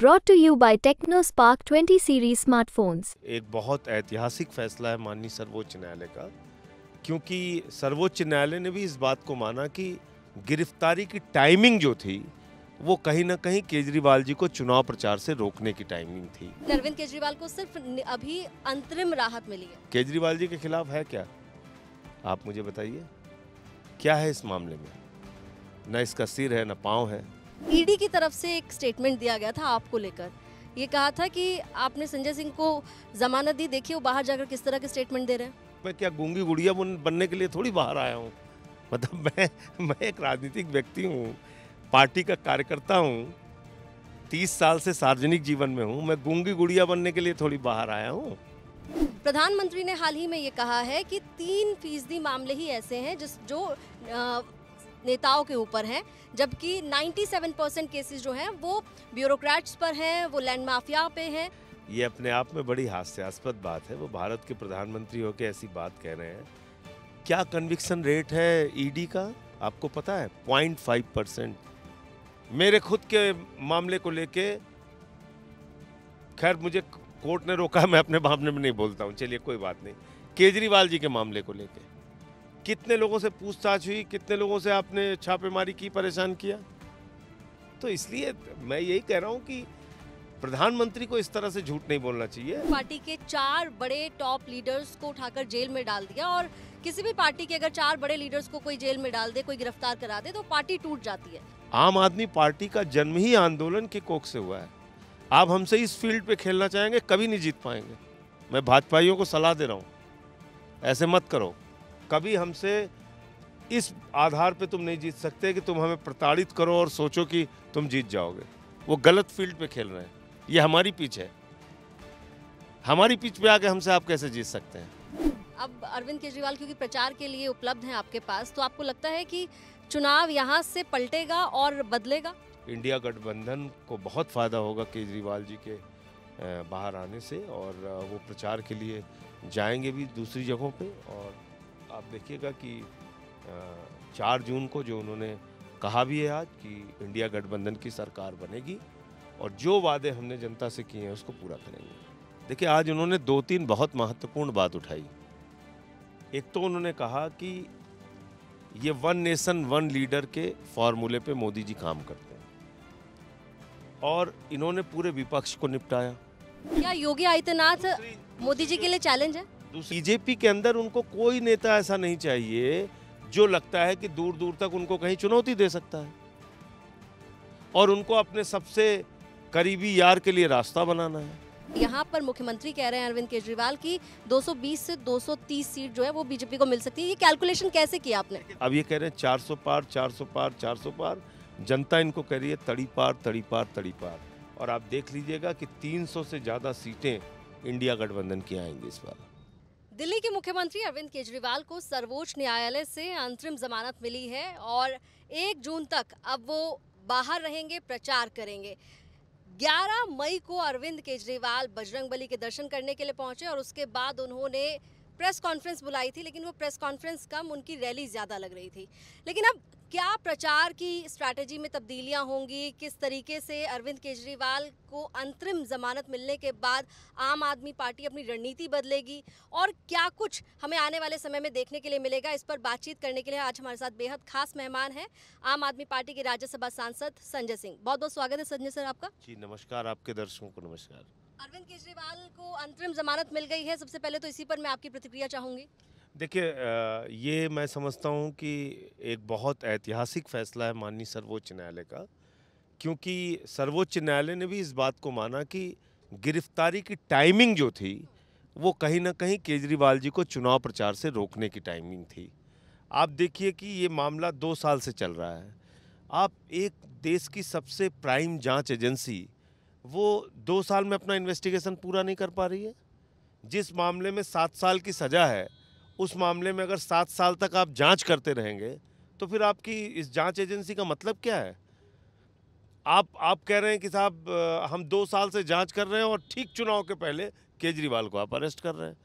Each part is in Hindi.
Brought to you by TechnoSpark 20 series smartphones. एक बहुत ऐतिहासिक फैसला है माननीय सर्वोच्च न्यायालय का क्योंकि सर्वोच्च न्यायालय ने भी इस बात को माना कि गिरफ्तारी की टाइमिंग जो थी वो कहीं ना कहीं केजरीवाल जी को चुनाव प्रचार से रोकने की टाइमिंग थी। अरविंद केजरीवाल को सिर्फ़ अभी अंतरिम राहत मिली है। केजरीवाल जी के खिलाफ है क्या? आप मुझे बताइए क्या है इस मामले में? न इसका सिर है न पाँव है। ईडी की तरफ़ से एक स्टेटमेंट दिया गया था आपको लेकर। ये कहा था कि आपने संजय सिंह को जमानत दी देखिए वो बाहर जाकर किस तरह के स्टेटमेंट दे रहे हैं। मैं क्या गूँगी गुड़िया बनने के लिए थोड़ी बाहर आया हूँ? मतलब मैं मैं एक राजनीतिक व्यक्ति हूँ पार्टी का कार्यकर्ता हूँ तीस साल से सार्वजनिक जीवन में हूँ मैं गूँगी गुड़िया बनने के लिए थोड़ी बाहर आया हूँ। प्रधानमंत्री ने हाल ही में ये कहा है कि तीन फ़ीसदी मामले ही ऐसे हैं जिस जो नेताओं के ऊपर हैं, जबकि 97 परसेंट केसेस जो हैं, वो ब्यूरोक्रेट्स पर हैं, वो लैंड माफिया पे हैं। ये अपने आप में बड़ी हास्यास्पद बात है, वो भारत के प्रधानमंत्री होकर ऐसी बात कह रहे हैं। क्या कन्विक्सन रेट है ईडी का? आपको पता है पॉइंट फाइव परसेंट मेरे खुद के मामले को लेके, खैर मुझे कोर्ट ने रोका, मैं अपने मामले में नहीं बोलता हूँ, चलिए कोई बात नहीं। केजरीवाल जी के मामले को लेके। कितने लोगों से पूछताछ हुई कितने लोगों से आपने छापेमारी की परेशान किया? तो इसलिए मैं यही कह रहा हूँ कि प्रधानमंत्री को इस तरह से झूठ नहीं बोलना चाहिए। पार्टी के चार बड़े टॉप लीडर्स को उठाकर जेल में डाल दिया और किसी भी पार्टी के अगर चार बड़े लीडर्स को कोई जेल में डाल दे कोई गिरफ़्तार करा दे तो पार्टी टूट जाती है। आम आदमी पार्टी का जन्म ही आंदोलन के कोख से हुआ है। आप हमसे इस फ़ील्ड पे खेलना चाहेंगे कभी नहीं जीत पाएँगे। मैं भाजपाइयों को सलाह दे रहा हूँ। ऐसे मत करो। कभी हमसे इस आधार पे तुम नहीं जीत सकते कि तुम हमें प्रताड़ित करो और सोचो कि तुम जीत जाओगे। वो गलत फ़ील्ड पे खेल रहे हैं। ये हमारी पिच है। हमारी पिच पे आके हमसे आप कैसे जीत सकते हैं? अब अरविंद केजरीवाल क्योंकि प्रचार के लिए उपलब्ध हैं आपके पास तो आपको लगता है कि चुनाव यहाँ से पलटेगा और बदलेगा? इंडिया गठबंधन को बहुत फ़ायदा होगा केजरीवाल जी के बाहर आने से और वो प्रचार के लिए जाएँगे भी दूसरी जगहों पे और आप देखिएगा कि चार जून को जो उन्होंने कहा भी है आज कि इंडिया गठबंधन की सरकार बनेगी और जो वादे हमने जनता से किए हैं उसको पूरा करेंगे। देखिए आज उन्होंने दो तीन बहुत महत्वपूर्ण बात उठाई। एक तो उन्होंने कहा कि ये वन नेशन वन लीडर के फॉर्मूले पे मोदी जी काम करते हैं। और इन्होंने पूरे विपक्ष को निपटाया। क्या योगी आदित्यनाथ मोदी जी के लिए चैलेंज है? बीजेपी के अंदर उनको कोई नेता ऐसा नहीं चाहिए जो लगता है कि दूर दूर तक उनको कहीं चुनौती दे सकता है। और उनको अपने सबसे करीबी यार के लिए रास्ता बनाना है। यहाँ पर मुख्यमंत्री कह रहे हैं अरविंद केजरीवाल की 220 से 230 सीट जो है वो बीजेपी को मिल सकती है। ये कैलकुलेशन कैसे किया आपने? अब ये कह रहे हैं 400 पार 400 पार 400 पार। जनता इनको कह रही है तड़ी पार तड़ी पार तड़ी पार। और आप देख लीजिएगा कि 300 से ज़्यादा सीटें इंडिया गठबंधन की आएँगी इस बार। दिल्ली के मुख्यमंत्री अरविंद केजरीवाल को सर्वोच्च न्यायालय से अंतरिम जमानत मिली है और एक जून तक अब वो बाहर रहेंगे, प्रचार करेंगे। 11 मई को अरविंद केजरीवाल बजरंगबली के दर्शन करने के लिए पहुँचे और उसके बाद उन्होंने प्रेस कॉन्फ्रेंस बुलाई थी, लेकिन वो प्रेस कॉन्फ्रेंस कम, उनकी रैली ज़्यादा लग रही थी। लेकिन अब क्या प्रचार की स्ट्रैटेजी में तब्दीलियाँ होंगी? किस तरीके से अरविंद केजरीवाल को अंतरिम जमानत मिलने के बाद आम आदमी पार्टी अपनी रणनीति बदलेगी? और क्या कुछ हमें आने वाले समय में देखने के लिए मिलेगा? इस पर बातचीत करने के लिए आज हमारे साथ बेहद खास मेहमान हैं। आम आदमी पार्टी के राज्यसभा सांसद संजय सिंह। बहुत बहुत स्वागत है संजय सर आपका। जी नमस्कार आपके दर्शकों को नमस्कार। अरविंद केजरीवाल को अंतरिम जमानत मिल गई है। सबसे पहले तो इसी पर मैं आपकी प्रतिक्रिया चाहूँगी। देखिए ये मैं समझता हूँ कि एक बहुत ऐतिहासिक फैसला है माननीय सर्वोच्च न्यायालय का, क्योंकि सर्वोच्च न्यायालय ने भी इस बात को माना कि गिरफ्तारी की टाइमिंग जो थी, वो कहीं ना कहीं केजरीवाल जी को चुनाव प्रचार से रोकने की टाइमिंग थी। आप देखिए कि ये मामला दो साल से चल रहा है। आप एक देश की सबसे प्राइम जाँच एजेंसी, वो दो साल में अपना इन्वेस्टिगेशन पूरा नहीं कर पा रही है। जिस मामले में सात साल की सज़ा है उस मामले में अगर सात साल तक आप जाँच करते रहेंगे तो फिर आपकी इस जाँच एजेंसी का मतलब क्या है? आप आप कह रहे हैं कि साहब हम दो साल से जाँच कर रहे हैं और ठीक चुनाव के पहले केजरीवाल को आप अरेस्ट कर रहे हैं।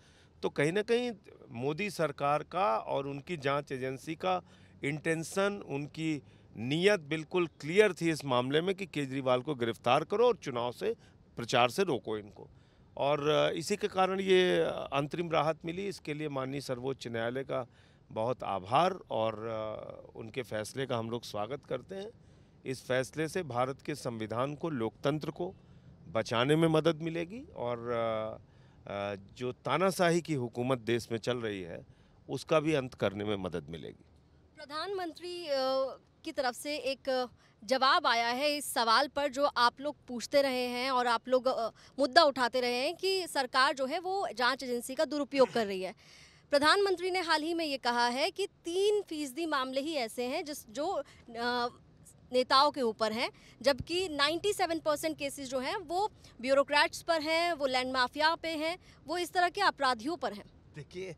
तो कहीं ना कहीं मोदी सरकार का और उनकी जाँच एजेंसी का इंटेंशन, उनकी नीयत बिल्कुल क्लियर थी इस मामले में कि केजरीवाल को गिरफ़्तार करो और चुनाव से प्रचार से रोको इनको। और इसी के कारण ये अंतरिम राहत मिली। इसके लिए माननीय सर्वोच्च न्यायालय का बहुत आभार और उनके फैसले का हम लोग स्वागत करते हैं। इस फैसले से भारत के संविधान को, लोकतंत्र को बचाने में मदद मिलेगी और जो तानाशाही की हुकूमत देश में चल रही है, उसका भी अंत करने में मदद मिलेगी। प्रधानमंत्री की तरफ़ से एक जवाब आया है इस सवाल पर जो आप लोग पूछते रहे हैं और आप लोग मुद्दा उठाते रहे हैं कि सरकार जो है वो जाँच एजेंसी का दुरुपयोग कर रही है। प्रधानमंत्री ने हाल ही में ये कहा है कि तीन फ़ीसदी मामले ही ऐसे हैं जिस, जो नेताओं के ऊपर हैं, जबकि 97 परसेंट केसेस जो हैं वो ब्यूरोक्रेट्स पर हैं, वो लैंड माफिया पे हैं, वो इस तरह के अपराधियों पर हैं। देखिए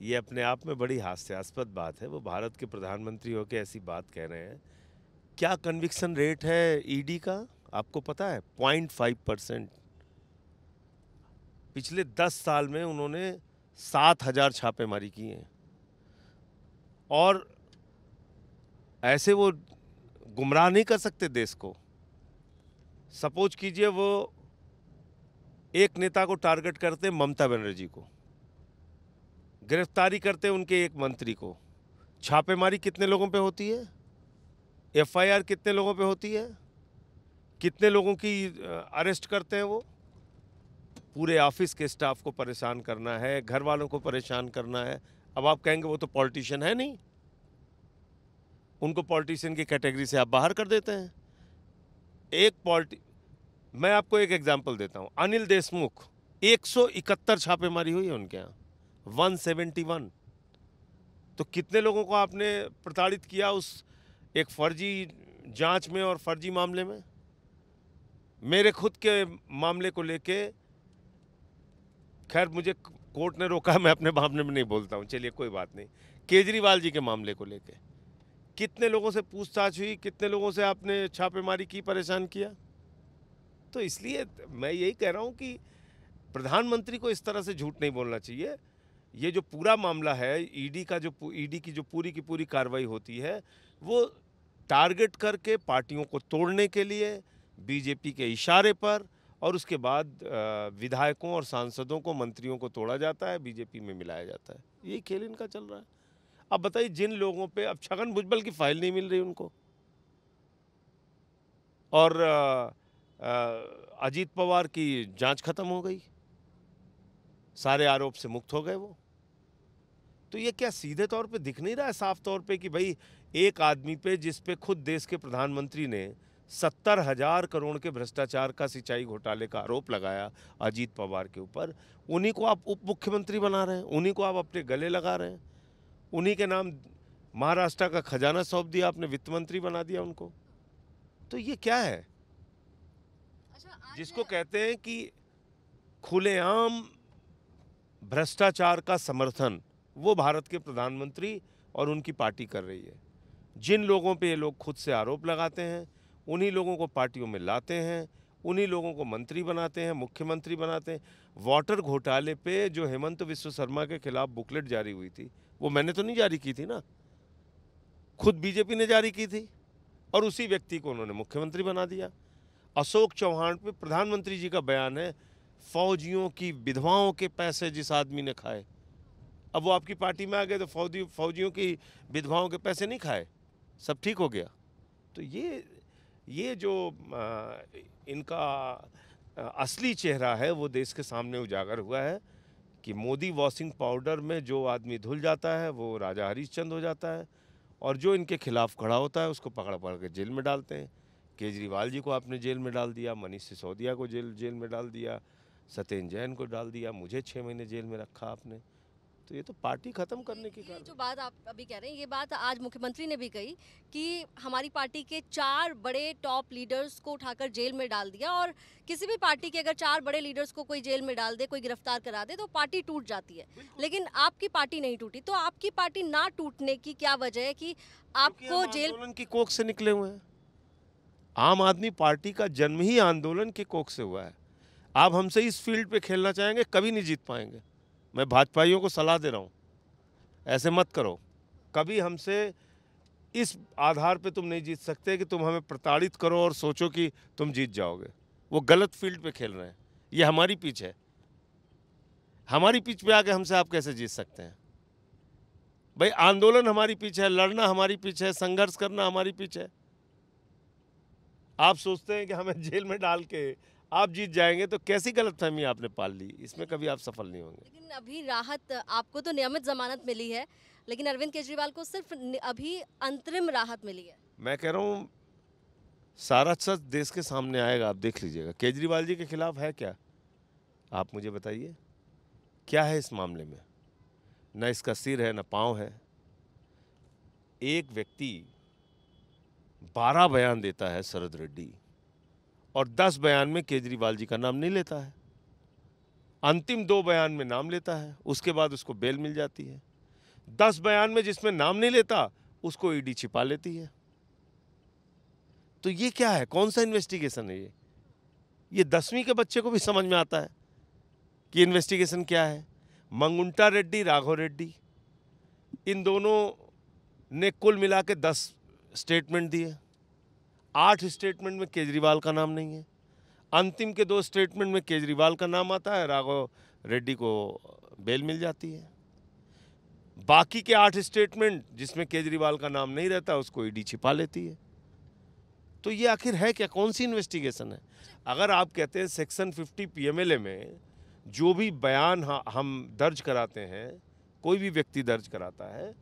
ये अपने आप में बड़ी हास्यास्पद बात है। वो भारत के प्रधानमंत्री होकर ऐसी बात कह रहे हैं। क्या कन्विक्शन रेट है ईडी का? आपको पता है पॉइंट फाइव परसेंट पिछले दस साल में उन्होंने सात हज़ार छापेमारी की हैं। और ऐसे वो गुमराह नहीं कर सकते देश को। सपोज़ कीजिए वो एक नेता को टारगेट करते ममता बनर्जी को। गिरफ्तारी करते उनके एक मंत्री को। छापेमारी कितने लोगों पे होती है? एफआईआर कितने लोगों पे होती है? कितने लोगों की अरेस्ट करते हैं वो? पूरे ऑफ़िस के स्टाफ को परेशान करना है घर वालों को परेशान करना है। अब आप कहेंगे वो तो पॉलिटिशियन है नहीं। उनको पॉलिटिशियन की कैटेगरी से आप बाहर कर देते हैं। एक पॉलिटी मैं आपको एक एग्जांपल देता हूँ। अनिल देशमुख 171 छापेमारी हुई है उनके यहाँ। 171 तो कितने लोगों को आपने प्रताड़ित किया उस एक फर्जी जाँच में और फर्जी मामले में? मेरे खुद के मामले को लेके, खैर, मुझे कोर्ट ने रोका, मैं अपने मामले में नहीं बोलता हूँ, चलिए, कोई बात नहीं। केजरीवाल जी के मामले को लेके, कितने लोगों से पूछताछ हुई? कितने लोगों से आपने छापेमारी की, परेशान किया? तो इसलिए मैं यही कह रहा हूँ कि प्रधानमंत्री को इस तरह से झूठ नहीं बोलना चाहिए। ये जो पूरा मामला है, ईडी का जो ईडी की जो पूरी की पूरी कार्रवाई होती है, वो टारगेट करके पार्टियों को तोड़ने के लिए, बीजेपी के इशारे पर और उसके बाद विधायकों और सांसदों को, मंत्रियों को तोड़ा जाता है, बीजेपी में मिलाया जाता है। यही खेल इनका चल रहा है। अब बताइए, जिन लोगों पे, अब छगन भुजबल की फ़ाइल नहीं मिल रही उनको। और अजीत पवार की जाँच खत्म हो गई। सारे आरोप से मुक्त हो गए वो। तो ये क्या सीधे तौर पे दिख नहीं रहा है साफ़ तौर पे कि भाई एक आदमी पे जिस पे खुद देश के प्रधानमंत्री ने सत्तर हज़ार करोड़ के भ्रष्टाचार का सिंचाई घोटाले का आरोप लगाया अजीत पवार के ऊपर उन्हीं को आप उप मुख्यमंत्री बना रहे हैं उन्हीं को आप अपने गले लगा रहे हैं उन्हीं के नाम महाराष्ट्र का खजाना सौंप दिया आपने वित्त मंत्री बना दिया उनको। तो ये क्या है? अच्छा जिसको कहते हैं कि खुलेआम भ्रष्टाचार का समर्थन वो भारत के प्रधानमंत्री और उनकी पार्टी कर रही है। जिन लोगों पे ये लोग खुद से आरोप लगाते हैं, उन्हीं लोगों को पार्टियों में लाते हैं, उन्हीं लोगों को मंत्री बनाते हैं, मुख्यमंत्री बनाते हैं। वाटर घोटाले पे जो हेमंत विश्व शर्मा के खिलाफ बुकलेट जारी हुई थी, वो मैंने तो नहीं जारी की थी ना? खुद बीजेपी ने जारी की थी और उसी व्यक्ति को उन्होंने मुख्यमंत्री बना दिया। अशोक चौहान पे प्रधानमंत्री जी का बयान है फौजियों की विधवाओं के पैसे जिस आदमी ने खाए। अब वो आपकी पार्टी में आ गए तो फौजी फौजियों की विधवाओं के पैसे नहीं खाए? सब ठीक हो गया? तो ये ये जो आ, इनका आ, असली चेहरा है वो देश के सामने उजागर हुआ है कि मोदी वॉशिंग पाउडर में जो आदमी धुल जाता है वो राजा हरीशचंद हो जाता है और जो इनके खिलाफ खड़ा होता है उसको पकड़ पकड़ के जेल में डालते हैं। केजरीवाल जी को आपने जेल में डाल दिया मनीष सिसोदिया को जेल जेल में डाल दिया सत्येंद्र जैन को डाल दिया मुझे छः महीने जेल में रखा आपने। तो ये तो पार्टी खत्म करने की जो बात आप अभी कह रहे हैं ये बात आज मुख्यमंत्री ने भी कही कि हमारी पार्टी के चार बड़े टॉप लीडर्स को उठाकर जेल में डाल दिया और किसी भी पार्टी के अगर चार बड़े लीडर्स को कोई जेल में डाल दे कोई गिरफ़्तार करा दे तो पार्टी टूट जाती है। लेकिन आपकी पार्टी नहीं टूटी। तो आपकी पार्टी ना टूटने की क्या वजह है कि आपको जेल की कोख से निकले हुए हैं। आम आदमी पार्टी का जन्म ही आंदोलन के कोख से हुआ है। आप हमसे इस फ़ील्ड पे खेलना चाहेंगे, कभी नहीं जीत पाएँगे। मैं भाजपाइयों को सलाह दे रहा हूँ। ऐसे मत करो। कभी हमसे इस आधार पे तुम नहीं जीत सकते कि तुम हमें प्रताड़ित करो और सोचो कि तुम जीत जाओगे। वो गलत फ़ील्ड पे खेल रहे हैं। ये हमारी पिच है। हमारी पिच पे आके हमसे आप कैसे जीत सकते हैं? भाई, आंदोलन हमारी पिच है, लड़ना हमारी पिच है, संघर्ष करना हमारी पिच है। आप सोचते हैं कि हमें जेल में डाल के आप जीत जाएँगे तो कैसी गलतफहमी आपने पाल ली? इसमें कभी आप सफल नहीं होंगे। लेकिन अभी राहत आपको तो नियमित जमानत मिली है लेकिन अरविंद केजरीवाल को सिर्फ़ अभी अंतरिम राहत मिली है। मैं कह रहा हूँ सारा सच देश के सामने आएगा आप देख लीजिएगा। केजरीवाल जी के खिलाफ है क्या? आप मुझे बताइए क्या है इस मामले में? न इसका सिर है न पाँव है। एक व्यक्ति बारह बयान देता है शरद रेड्डी। और दस बयान में केजरीवाल जी का नाम नहीं लेता है। अंतिम दो बयान में नाम लेता है, उसके बाद उसको बेल मिल जाती है। दस बयान में जिसमें नाम नहीं लेता, उसको ईडी छिपा लेती है। तो ये क्या है? कौन सा इन्वेस्टिगेशन है ये? ये दसवीं के बच्चे को भी समझ में आता है कि इन्वेस्टिगेशन क्या है। मंगुंटा रेड्डी, राघव रेड्डी, इन दोनों ने कुल मिला के दस स्टेटमेंट दिए। आठ स्टेटमेंट में केजरीवाल का नाम नहीं है। अंतिम के दो स्टेटमेंट में केजरीवाल का नाम आता है, राघव रेड्डी को बेल मिल जाती है। बाकी के आठ स्टेटमेंट जिसमें केजरीवाल का नाम नहीं रहता, उसको ईडी छिपा लेती है। तो ये आखिर है क्या? कौन सी इन्वेस्टिगेशन है? अगर आप कहते हैं सेक्शन 50 पीएमएलए में जो भी बयान हम दर्ज कराते हैं, कोई भी व्यक्ति दर्ज कराता है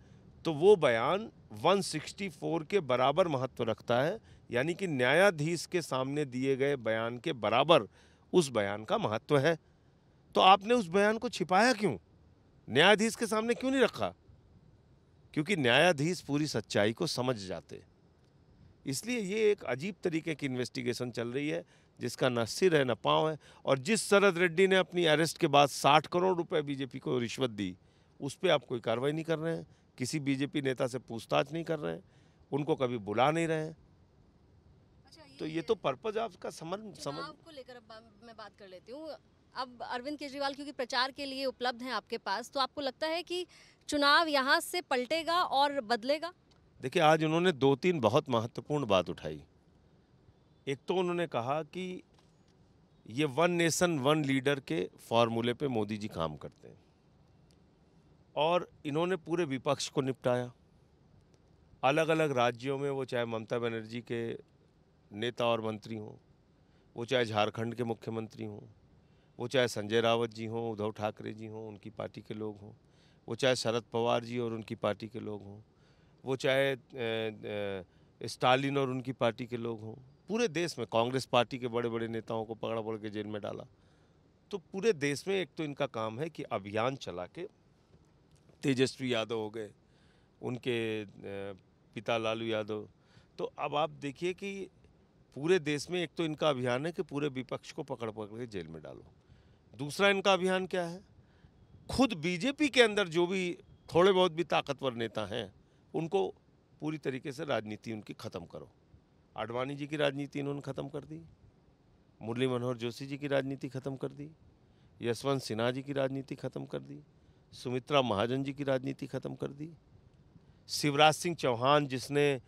तो वो बयान 164 के बराबर महत्व रखता है, यानी कि न्यायाधीश के सामने दिए गए बयान के बराबर उस बयान का महत्व है। तो आपने उस बयान को छिपाया क्यों? न्यायाधीश के सामने क्यों नहीं रखा? क्योंकि न्यायाधीश पूरी सच्चाई को समझ जाते। इसलिए ये एक अजीब तरीके की इन्वेस्टिगेशन चल रही है, जिसका न सिर है, न पाँव है, और जिस शरद रेड्डी ने अपनी अरेस्ट के बाद साठ करोड़ रुपए बीजेपी को रिश्वत दी, उस पर आप कोई कार्रवाई नहीं कर रहे हैं। किसी बीजेपी नेता से पूछताछ नहीं कर रहे हैं उनको कभी बुला नहीं रहे हैं। तो ये तो पर्पज आपका समझ समझ चुनाव को लेकर अब मैं बात कर लेती हूँ। अब अरविंद केजरीवाल क्योंकि प्रचार के लिए उपलब्ध हैं आपके पास तो आपको लगता है कि चुनाव यहाँ से पलटेगा और बदलेगा? देखिए आज उन्होंने दो तीन बहुत महत्वपूर्ण बात उठाई। एक तो उन्होंने कहा कि ये वन नेशन वन लीडर के फॉर्मूले पे मोदी जी काम करते हैं। और इन्होंने पूरे विपक्ष को निपटाया। अलग अलग राज्यों में वो चाहे ममता बनर्जी के नेता और मंत्री हों, वो चाहे झारखंड के मुख्यमंत्री हों, वो चाहे संजय रावत जी हों, उद्धव ठाकरे जी हों, उनकी पार्टी के लोग हों, वो चाहे शरद पवार जी और उनकी पार्टी के लोग हों, वो चाहे स्टालिन और उनकी पार्टी के लोग हों, पूरे देश में कांग्रेस पार्टी के बड़े बड़े नेताओं को पकड़ा पकड़ के जेल में डाला। तो पूरे देश में एक तो इनका काम है कि अभियान चला के तेजस्वी यादव हो गए, उनके पिता लालू यादव। तो अब आप देखिए कि पूरे देश में एक तो इनका अभियान है कि पूरे विपक्ष को पकड़ पकड़ के जेल में डालो। दूसरा इनका अभियान क्या है? खुद बीजेपी के अंदर जो भी थोड़े बहुत भी ताकतवर नेता हैं, उनको पूरी तरीके से राजनीति उनकी ख़त्म करो। आडवाणी जी की राजनीति इन्होंने ख़त्म कर दी, मुरली मनोहर जोशी जी की राजनीति ख़त्म कर दी, यशवंत सिन्हा जी की राजनीति ख़त्म कर दी। सुमित्रा महाजन जी की राजनीति ख़त्म कर दी। शिवराज सिंह चौहान जिसने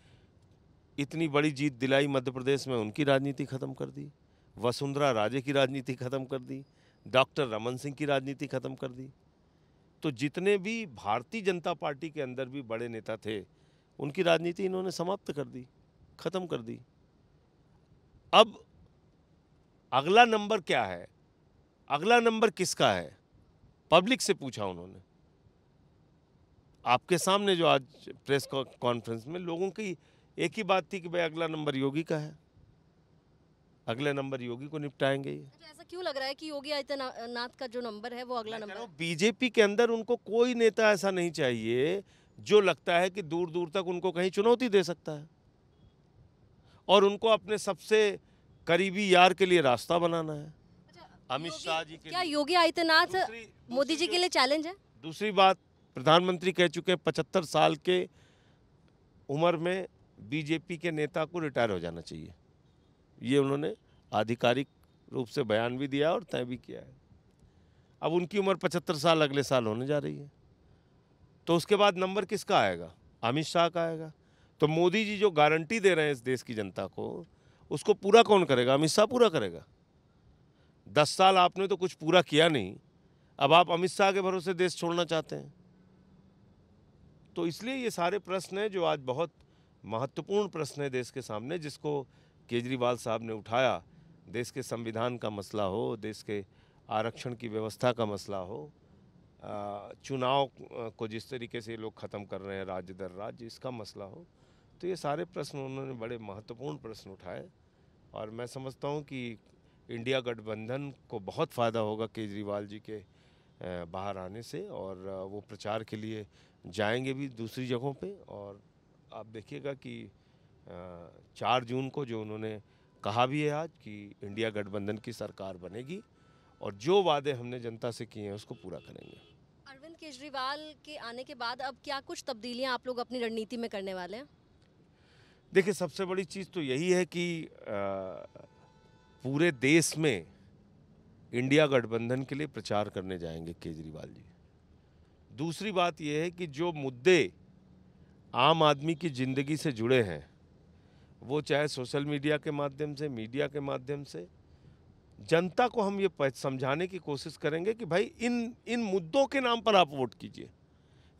इतनी बड़ी जीत दिलाई मध्य प्रदेश में, उनकी राजनीति ख़त्म कर दी। वसुंधरा राजे की राजनीति ख़त्म कर दी। डॉक्टर रमन सिंह की राजनीति ख़त्म कर दी। तो जितने भी भारतीय जनता पार्टी के अंदर भी बड़े नेता थे, उनकी राजनीति इन्होंने समाप्त कर दी, खत्म कर दी। अब अगला नंबर क्या है? अगला नंबर किसका है? पब्लिक से पूछा उन्होंने। आपके सामने जो आज प्रेस कॉन्फ्रेंस में लोगों की एक ही बात थी कि भाई अगला नंबर योगी का है। अगले नंबर योगी को निपटाएँगे अच्छा, ऐसा क्यों लग रहा है कि योगी आदित्यनाथ का जो नंबर है वो अगला नंबर बीजेपी के अंदर उनको कोई नेता ऐसा नहीं चाहिए जो लगता है कि दूर दूर तक उनको कहीं चुनौती दे सकता है। और उनको अपने सबसे करीबी यार के लिए रास्ता बनाना है। अमित शाह जी के क्या योगी आदित्यनाथ मोदी जी के लिए चैलेंज है? दूसरी बात प्रधानमंत्री कह चुके हैं पचहत्तर साल के उम्र में बीजेपी के नेता को रिटायर हो जाना चाहिए। ये उन्होंने आधिकारिक रूप से बयान भी दिया और तय भी किया है। अब उनकी उम्र पचहत्तर साल अगले साल होने जा रही है। तो उसके बाद नंबर किसका आएगा? अमित शाह का आएगा। तो मोदी जी जो गारंटी दे रहे हैं इस देश की जनता को उसको पूरा कौन करेगा? अमित शाह पूरा करेगा। दस साल आपने तो कुछ पूरा किया नहीं। अब आप अमित शाह के भरोसे देश छोड़ना चाहते हैं। तो इसलिए ये सारे प्रश्न हैं जो आज बहुत महत्वपूर्ण प्रश्न है देश के सामने, जिसको केजरीवाल साहब ने उठाया। देश के संविधान का मसला हो, देश के आरक्षण की व्यवस्था का मसला हो चुनाव को जिस तरीके से ये लोग ख़त्म कर रहे हैं, राज्य दर राज्य, इसका मसला हो। तो ये सारे प्रश्न उन्होंने बड़े महत्वपूर्ण प्रश्न उठाए। और मैं समझता हूँ कि इंडिया गठबंधन को बहुत फ़ायदा होगा केजरीवाल जी के बाहर आने से और वो प्रचार के लिए जाएँगे भी दूसरी जगहों पे और आप देखिएगा कि चार जून को जो उन्होंने कहा भी है आज कि इंडिया गठबंधन की सरकार बनेगी और जो वादे हमने जनता से किए हैं उसको पूरा करेंगे। अरविंद केजरीवाल के आने के बाद अब क्या कुछ तब्दीलियाँ आप लोग अपनी रणनीति में करने वाले हैं? देखिए सबसे बड़ी चीज़ तो यही है कि अ, पूरे देश में इंडिया गठबंधन के लिए प्रचार करने जाएँगे केजरीवाल जी। दूसरी बात यह है कि जो मुद्दे आम आदमी की ज़िंदगी से जुड़े हैं, वो चाहे सोशल मीडिया के माध्यम से, मीडिया के माध्यम से, जनता को हम ये समझाने की कोशिश करेंगे कि भाई इन इन मुद्दों के नाम पर आप वोट कीजिए।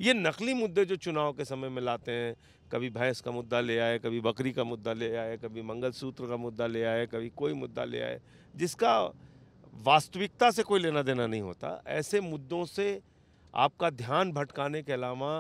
ये नकली मुद्दे जो चुनाव के समय में लाते हैं कभी भैंस का मुद्दा ले आए कभी बकरी का मुद्दा ले आए कभी मंगलसूत्र का मुद्दा ले आए कभी कोई मुद्दा ले आए जिसका वास्तविकता से कोई लेना देना नहीं होता ऐसे मुद्दों से आपका ध्यान भटकाने के अलावा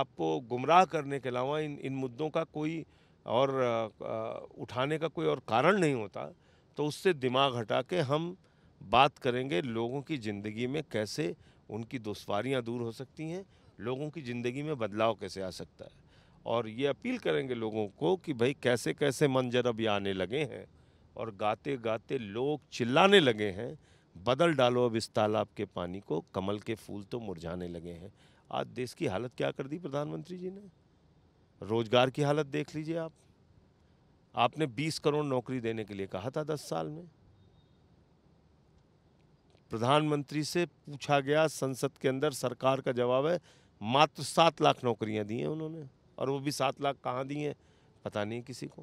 आपको गुमराह करने के अलावा इन इन मुद्दों का कोई और अ, उठाने का कोई और कारण नहीं होता तो उससे दिमाग हटा के हम बात करेंगे लोगों की ज़िंदगी में कैसे उनकी दुश्वारियाँ दूर हो सकती हैं लोगों की ज़िंदगी में बदलाव कैसे आ सकता है? और ये अपील करेंगे लोगों को कि भाई कैसे कैसे मंजर अभी आने लगे हैं और गाते गाते लोग चिल्लाने लगे हैं, बदल डालो अब इस तालाब के पानी को, कमल के फूल तो मुरझाने लगे हैं। आज देश की हालत क्या कर दी प्रधानमंत्री जी ने? रोज़गार की हालत देख लीजिए आप। आपने 20 करोड़ नौकरी देने के लिए कहा था 10 साल में। प्रधानमंत्री से पूछा गया संसद के अंदर सरकार का जवाब है मात्र सात लाख नौकरियाँ दी हैं उन्होंने, और वो भी सात लाख कहाँ दी हैं? पता नहीं किसी को।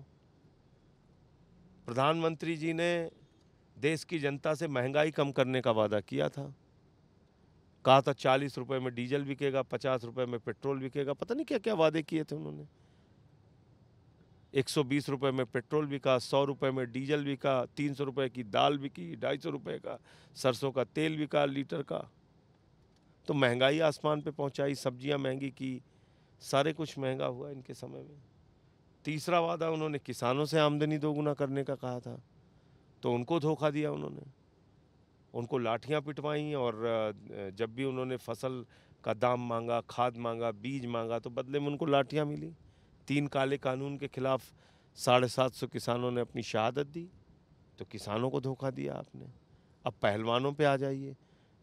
प्रधानमंत्री जी ने देश की जनता से महँगाई कम करने का वादा किया था। कहा था चालीस रुपए में डीजल बिकेगा, पचास रुपए में पेट्रोल बिकेगा, पता नहीं क्या क्या वादे किए थे उन्होंने। एक सौ बीस रुपये में पेट्रोल बिका, सौ रुपये में डीजल बिका, तीन सौ रुपये की दाल बिकी, ढाई सौ रुपये का सरसों का तेल बिका, लीटर का। तो महँगाई आसमान पे पहुंचाई, सब्ज़ियाँ महँगी की, सारे कुछ महँगा हुआ इनके समय में। तीसरा वादा उन्होंने, किसानों से आमदनी दोगुना करने का कहा था। तो उनको धोखा दिया उन्होंने। उनको लाठियाँ पिटवाई और जब भी उन्होंने फ़सल का दाम मांगा, खाद मांगा, बीज मांगा तो बदले में उनको लाठियाँ मिली। तीन काले कानून के खिलाफ साढ़े सात सौ किसानों ने अपनी शहादत दी तो किसानों को धोखा दिया आपने। अब पहलवानों पे आ जाइए।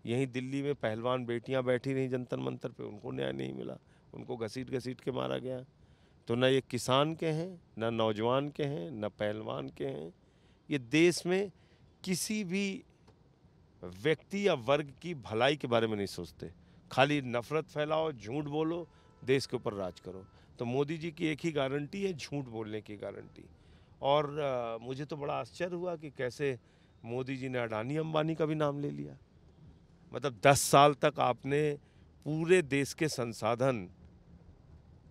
यहीं दिल्ली में पहलवान बेटियाँ बैठी रहीं जंतर मंतर पे उनको न्याय नहीं मिला। उनको घसीट घसीट के मारा गया। तो न ये किसान के हैं न नौजवान के हैं न पहलवान के हैं। ये देश में किसी भी व्यक्ति या वर्ग की भलाई के बारे में नहीं सोचते। खाली नफरत फैलाओ झूठ बोलो देश के ऊपर राज करो। तो मोदी जी की एक ही गारंटी है झूठ बोलने की गारंटी। और अ, मुझे तो बड़ा आश्चर्य हुआ कि कैसे मोदी जी ने अडानी अंबानी का भी नाम ले लिया। मतलब दस साल तक आपने पूरे देश के संसाधन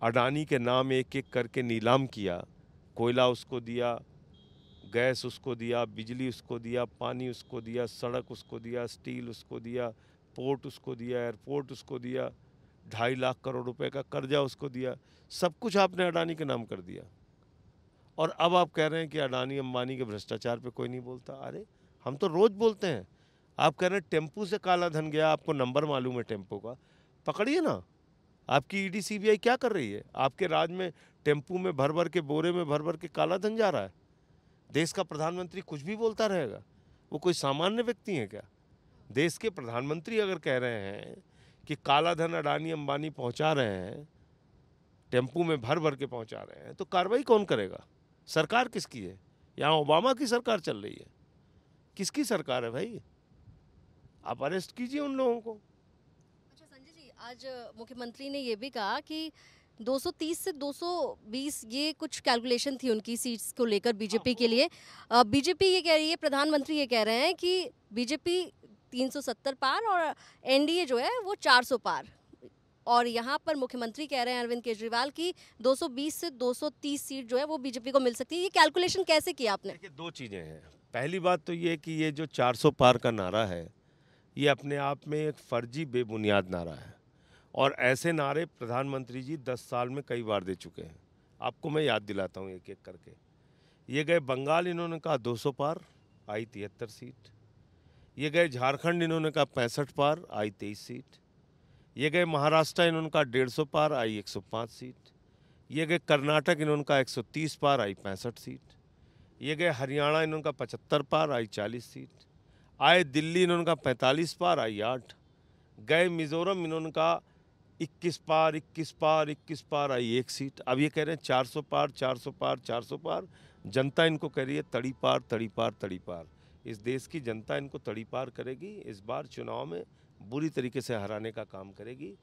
अडानी के नाम एक एक करके नीलाम किया, कोयला उसको दिया, गैस उसको दिया, बिजली उसको दिया, पानी उसको दिया, सड़क उसको दिया, स्टील उसको दिया, पोर्ट उसको दिया, एयरपोर्ट उसको दिया, ढाई लाख करोड़ रुपए का कर्जा उसको दिया, सब कुछ आपने अडानी के नाम कर दिया। और अब आप कह रहे हैं कि अडानी अंबानी के भ्रष्टाचार पे कोई नहीं बोलता। अरे, हम तो रोज बोलते हैं। आप कह रहे हैं टेंपू से काला धन गया, आपको नंबर मालूम है टेंपो का। पकड़िए ना। आपकी ईडी सीबीआई क्या कर रही है? आपके राज में टेंपू में भर भर के, बोरे में भर भर के काला धन जा रहा है। देश का प्रधानमंत्री कुछ भी बोलता रहेगा। वो कोई सामान्य व्यक्ति है क्या? देश के प्रधानमंत्री अगर कह रहे हैं कि काला धन अडानी अंबानी पहुँचा रहे हैं टेंपू में भर भर के पहुँचा रहे हैं तो कार्रवाई कौन करेगा? सरकार किसकी है? यहाँ ओबामा की सरकार चल रही है। किसकी सरकार है भाई? आप अरेस्ट कीजिए उन लोगों को। अच्छा संजय जी आज मुख्यमंत्री ने ये भी कहा कि 230 से 220 ये कुछ कैलकुलेशन थी उनकी सीट्स को लेकर बीजेपी के लिए। बीजेपी ये कह रही है प्रधानमंत्री ये कह रहे हैं कि बीजेपी 370 पार और एनडीए जो है वो 400 पार। और यहाँ पर मुख्यमंत्री कह रहे हैं अरविंद केजरीवाल की 220 से 230 सीट जो है वो बीजेपी को मिल सकती है। ये कैलकुलेशन कैसे किया आपने? दो चीज़ें हैं। पहली बात तो ये कि ये जो 400 पार का नारा है ये अपने आप में एक फर्जी बेबुनियाद नारा है। और ऐसे नारे प्रधानमंत्री जी 10 साल में कई बार दे चुके हैं। आपको मैं याद दिलाता हूँ एक एक करके। ये गए बंगाल इन्होंने कहा 200 पार, आई तिहत्तर सीट। ये गए झारखंड इन्होंने कहा पैंसठ पार, आई तेईस सीट। ये गए महाराष्ट्र इन्होंने कहा डेढ़ सौ पार, आई 105 सीट। ये गए कर्नाटक इन्होंने कहा 130 पार, आई पैंसठ सीट। ये गए हरियाणा इन्होंने कहा पचहत्तर पार, आई 40 सीट। आए दिल्ली इन्होंने कहा 45 पार आई आठ। गए मिज़ोरम इन्होंने कहा 21 पार 21 पार 21 पार आई एक सीट। अब ये कह रहे हैं 400 पार 400 पार 400 पार। जनता इनको कह रही है तड़ी पार तड़ी पार तड़ी पार। इस देश की जनता इनको तड़ी पार करेगी इस बार चुनाव में बुरी तरीके से हराने का काम करेगी।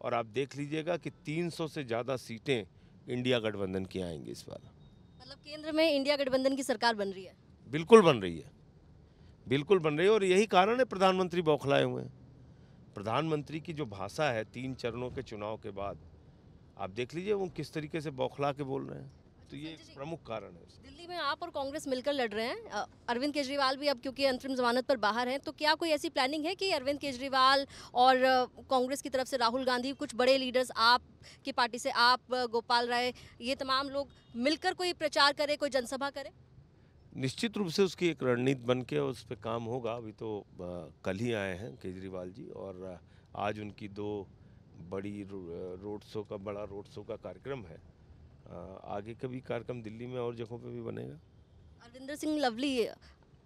और आप देख लीजिएगा कि 300 से ज़्यादा सीटें इंडिया गठबंधन की आएँगी इस बार। मतलब केंद्र में इंडिया गठबंधन की सरकार बन रही है? बिल्कुल बन रही है। बिल्कुल बन रही है और यही कारण है प्रधानमंत्री बौखलाए हुए हैं। प्रधानमंत्री की जो भाषा है तीन चरणों के चुनाव के बाद आप देख लीजिए वो किस तरीके से बौखला के बोल रहे हैं। तो ये एक प्रमुख कारण है। दिल्ली में आप और कांग्रेस मिलकर लड़ रहे हैं। अरविंद केजरीवाल भी अब क्योंकि अंतरिम जमानत पर बाहर हैं तो क्या कोई ऐसी प्लानिंग है कि अरविंद केजरीवाल और कांग्रेस की तरफ़ से राहुल गांधी कुछ बड़े लीडर्स आप की पार्टी से आप गोपाल राय ये तमाम लोग मिलकर कोई प्रचार करें कोई जनसभा करें? निश्चित रूप से उसकी एक रणनीति बन के उस पर काम होगा। अभी तो कल ही आए हैं केजरीवाल जी और आज उनकी दो बड़ी रो- रोड शो का बड़ा रोड शो का कार्यक्रम है। आगे का भी कार्यक्रम दिल्ली में और जगहों पे भी बनेगा? अरविंदर सिंह लवली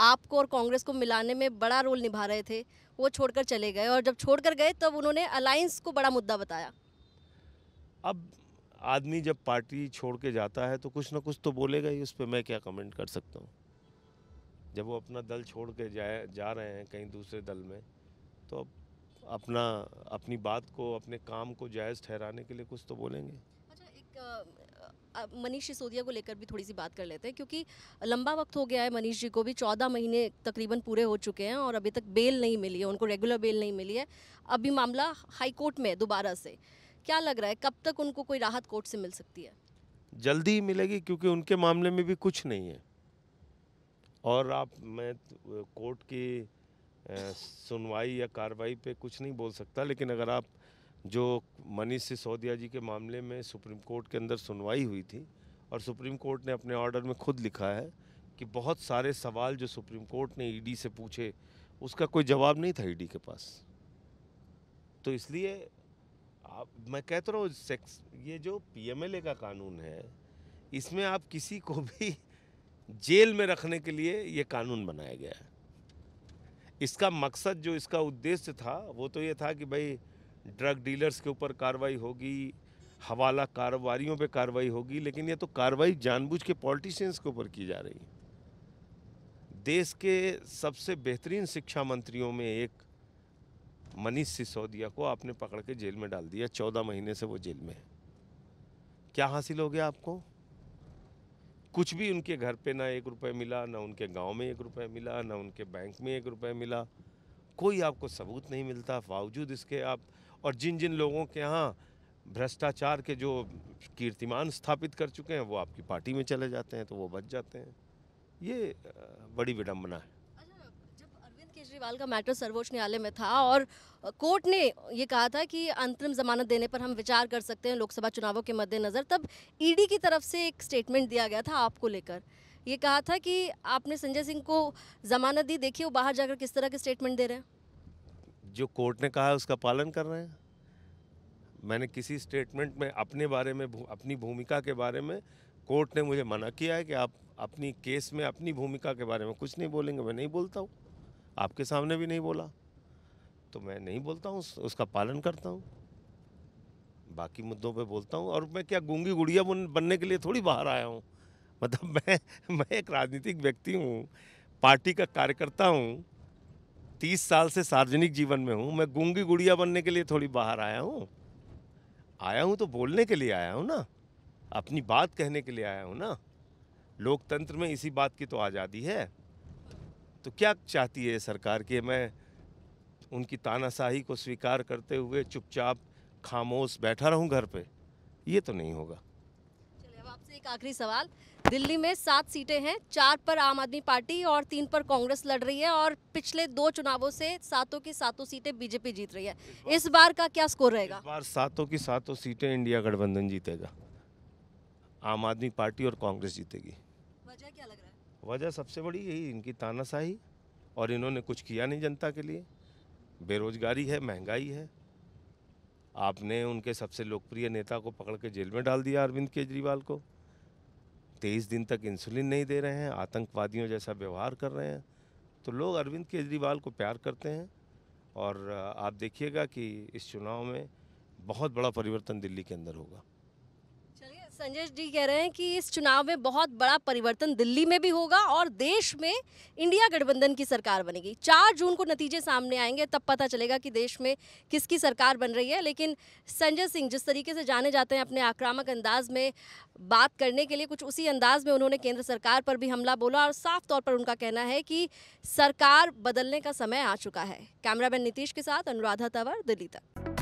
आपको और कांग्रेस को मिलाने में बड़ा रोल निभा रहे थे वो छोड़कर चले गए और जब छोड़कर गए तब उन्होंने अलायंस को बड़ा मुद्दा बताया। अब आदमी जब पार्टी छोड़ के जाता है तो कुछ ना कुछ तो बोलेगा ही उस पर मैं क्या कमेंट कर सकता हूँ? जब वो अपना दल छोड़ के जाए जा रहे हैं कहीं दूसरे दल में तो अब अपना अपनी बात को अपने काम को जायज़ ठहराने के लिए कुछ तो बोलेंगे। अच्छा एक मनीष सिसोदिया को लेकर भी थोड़ी सी बात कर लेते हैं क्योंकि लंबा वक्त हो गया है मनीष जी को भी चौदह महीने तकरीबन पूरे हो चुके हैं और अभी तक बेल नहीं मिली है उनको रेगुलर बेल नहीं मिली है। अभी मामला हाई कोर्ट में है दोबारा से। क्या लग रहा है कब तक उनको कोई राहत कोर्ट से मिल सकती है? जल्दी ही मिलेगी क्योंकि उनके मामले में भी कुछ नहीं है। और आप मैं तो, कोर्ट की सुनवाई या कार्रवाई पे कुछ नहीं बोल सकता लेकिन अगर आप जो मनीष सिसोदिया जी के मामले में सुप्रीम कोर्ट के अंदर सुनवाई हुई थी और सुप्रीम कोर्ट ने अपने ऑर्डर में खुद लिखा है कि बहुत सारे सवाल जो सुप्रीम कोर्ट ने ईडी से पूछे उसका कोई जवाब नहीं था ईडी के पास। तो इसलिए आप मैं कहता रहा हूँ सेक्स ये जो पीएमएलए का कानून है इसमें आप किसी को भी जेल में रखने के लिए ये कानून बनाया गया है। इसका मकसद जो इसका उद्देश्य था, वो तो ये था कि भाई ड्रग डीलर्स के ऊपर कार्रवाई होगी, हवाला कारोबारियों पे कार्रवाई होगी, लेकिन ये तो कार्रवाई जानबूझ के पॉलिटिशियंस के ऊपर की जा रही है। देश के सबसे बेहतरीन शिक्षा मंत्रियों में एक मनीष सिसोदिया को आपने पकड़ के जेल में डाल दिया, चौदह महीने से वो जेल में है। क्या हासिल हो गया आपको? कुछ भी उनके घर पे ना एक रुपये मिला, ना उनके गाँव में एक रुपये मिला, ना उनके बैंक में एक रुपये मिला। कोई आपको सबूत नहीं मिलता, बावजूद इसके आप, और जिन जिन लोगों के यहाँ भ्रष्टाचार के जो कीर्तिमान स्थापित कर चुके हैं, वो आपकी पार्टी में चले जाते हैं तो वो बच जाते हैं। ये बड़ी विडम्बना है। केजरीवाल का मैटर सर्वोच्च न्यायालय में था और कोर्ट ने ये कहा था कि अंतरिम जमानत देने पर हम विचार कर सकते हैं लोकसभा चुनावों के मद्देनज़र। तब ईडी की तरफ़ से एक स्टेटमेंट दिया गया था आपको लेकर। ये कहा था कि आपने संजय सिंह को जमानत दी, देखिए वो बाहर जाकर किस तरह के स्टेटमेंट दे रहे हैं। जो कोर्ट ने कहा है उसका पालन कर रहे हैं। मैंने किसी स्टेटमेंट में अपने बारे में अपनी भूमिका के बारे में कोर्ट ने मुझे मना किया है कि आप अपनी केस में अपनी भूमिका के बारे में कुछ नहीं बोलेंगे, मैं नहीं बोलता हूँ। आपके सामने भी नहीं बोला। तो मैं नहीं बोलता हूँ उसका पालन करता हूँ। बाकी मुद्दों पे बोलता हूँ और मैं क्या गूँगी गुड़िया बन, बनने के लिए थोड़ी बाहर आया हूँ? मतलब मैं मैं एक राजनीतिक व्यक्ति हूँ पार्टी का कार्यकर्ता हूँ तीस साल से सार्वजनिक जीवन में हूँ मैं गूँगी गुड़िया बनने के लिए थोड़ी बाहर आया हूँ। आया हूँ तो बोलने के लिए आया हूँ ना अपनी बात कहने के लिए आया हूँ ना। लोकतंत्र में इसी बात की तो आज़ादी है। तो क्या चाहती है सरकार कि मैं उनकी तानाशाही को स्वीकार करते हुए चुपचाप खामोश बैठा रहूँ घर पे? ये तो नहीं होगा। चलिए अब आपसे एक आखिरी सवाल। दिल्ली में सात सीटें हैं चार पर आम आदमी पार्टी और तीन पर कांग्रेस लड़ रही है और पिछले दो चुनावों से सातों की सातों सीटें बीजेपी जीत रही है। इस बार का क्या स्कोर रहेगा? इस बार सातों की सातों सीटें इंडिया गठबंधन जीतेगा। आम आदमी पार्टी और कांग्रेस जीतेगी वजह क्या लग रहा है वजह सबसे बड़ी यही, इनकी तानाशाही, और इन्होंने कुछ किया नहीं जनता के लिए। बेरोजगारी है, महँगाई है। आपने उनके सबसे लोकप्रिय नेता को पकड़ के जेल में डाल दिया अरविंद केजरीवाल को। तेईस दिन तक इंसुलिन नहीं दे रहे हैं, आतंकवादियों जैसा व्यवहार कर रहे हैं। तो लोग अरविंद केजरीवाल को प्यार करते हैं, और आप देखिएगा कि इस चुनाव में बहुत बड़ा परिवर्तन दिल्ली के अंदर होगा। संजय जी कह रहे हैं कि इस चुनाव में बहुत बड़ा परिवर्तन दिल्ली में भी होगा और देश में इंडिया गठबंधन की सरकार बनेगी। चार जून को नतीजे सामने आएँगे, तब पता चलेगा कि देश में किसकी सरकार बन रही है। लेकिन संजय सिंह, जिस तरीके से जाने जाते हैं अपने आक्रामक अंदाज में बात करने के लिए, कुछ उसी अंदाज में उन्होंने केंद्र सरकार पर भी हमला बोला और साफ़ तौर पर उनका कहना है कि सरकार बदलने का समय आ चुका है। कैमरामैन नीतीश के साथ अनुराधा तंवर, दिल्ली तक।